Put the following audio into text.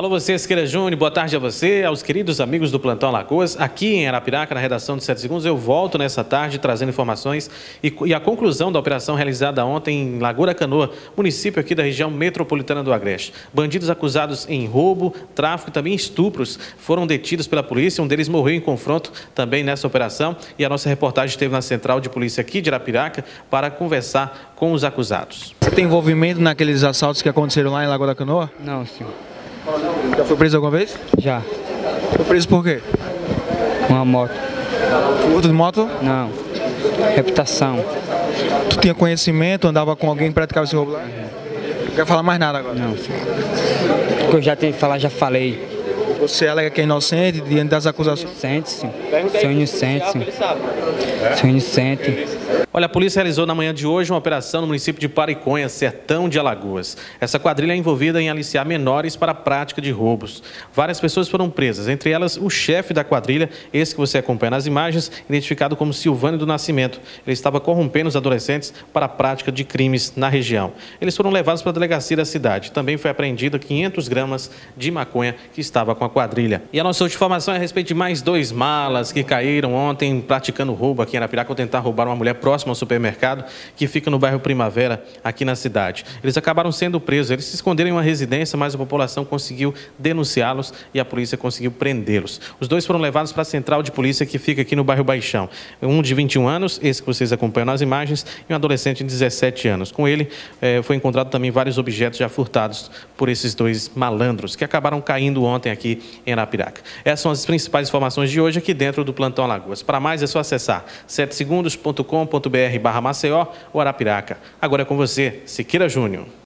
Alô, você, Siqueira Júnior, boa tarde a você, aos queridos amigos do Plantão Alagoas. Aqui em Arapiraca, na redação de 7 Segundos, eu volto nessa tarde trazendo informações e, e, a conclusão da operação realizada ontem em Lagoa Canoa, município aqui da região metropolitana do Agreste. Bandidos acusados em roubo, tráfico e também estupros foram detidos pela polícia. Um deles morreu em confronto também nessa operação e a nossa reportagem esteve na central de polícia aqui de Arapiraca para conversar com os acusados. Você tem envolvimento naqueles assaltos que aconteceram lá em Lagoa da Canoa? Não, senhor. Já foi preso alguma vez? Já. Foi preso por quê? Uma moto. Furto de moto? Não. Reputação. Tu tinha conhecimento, andava com alguém praticava esse roubo lá? Não quer falar mais nada agora? Não. O que eu já tenho que falar, já falei. Você alega que é inocente diante das acusações? Inocente, sim. Sou inocente, sim. Sou inocente. Olha, a polícia realizou na manhã de hoje uma operação no município de Pariconha, sertão de Alagoas. Essa quadrilha é envolvida em aliciar menores para a prática de roubos. Várias pessoas foram presas, entre elas o chefe da quadrilha, esse que você acompanha nas imagens, identificado como Silvânio do Nascimento. Ele estava corrompendo os adolescentes para a prática de crimes na região. Eles foram levados para a delegacia da cidade. Também foi apreendida 500 gramas de maconha que estava com a quadrilha. E a nossa última informação é a respeito de mais dois malas que caíram ontem praticando roubo aqui em Arapiraca ao tentar roubar uma mulher próxima ao supermercado que fica no bairro Primavera, aqui na cidade. Eles acabaram sendo presos. Eles se esconderam em uma residência, mas a população conseguiu denunciá-los e a polícia conseguiu prendê-los. Os dois foram levados para a central de polícia que fica aqui no bairro Baixão. Um de 21 anos, esse que vocês acompanham nas imagens, e um adolescente de 17 anos. Com ele eh, foi encontrado também vários objetos já furtados por esses dois malandros que acabaram caindo ontem em Arapiraca. Essas são as principais informações de hoje aqui dentro do Plantão Alagoas. Para mais é só acessar 7segundos.com.br barra Maceió ou Arapiraca. Agora é com você, Siqueira Júnior.